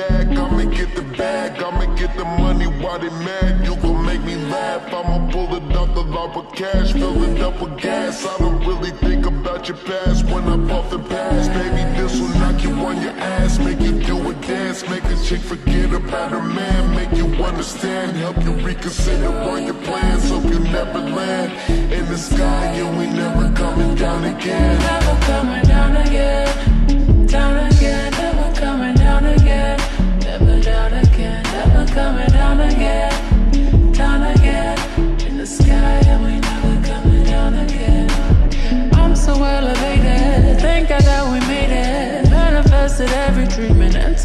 bag, I'ma get the bag, I'ma get the money while they mad. You gon' make me laugh, I'ma pull it out the lot with cash, fill it up with gas. I don't really think about your past when I puff and pass. Baby, this will knock you on your ass, make you do a dance, make a chick forget about her man, make you understand, help you reconsider all your plans, hope you never land in the sky you ain't never coming down again.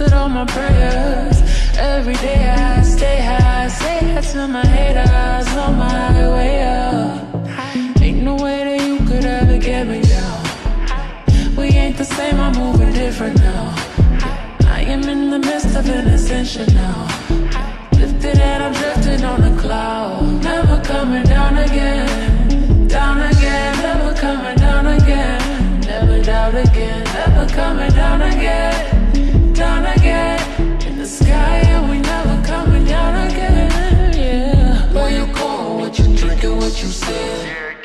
Answered all my prayers. Every day I stay high, say hi to my haters on my way up. Ain't no way that you could ever get me down. We ain't the same, I'm moving different now. I am in the midst of an ascension now. Lifted and I'm drifting on a cloud. Never coming down again. Down again, never coming down again. Never doubt again, never coming down again. what you said.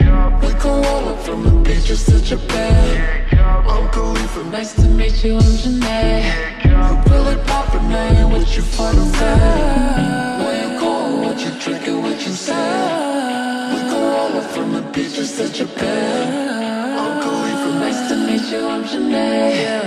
We can roll up from the beaches to Japan. I'm Khalifa, nice to meet you, I'm Jhene. You really poppin', I ain't with you for the ride Where you going, what you drinking, what you say? We can roll up from the beaches to Japan. I'm Khalifa, nice to meet you, I'm Jhene.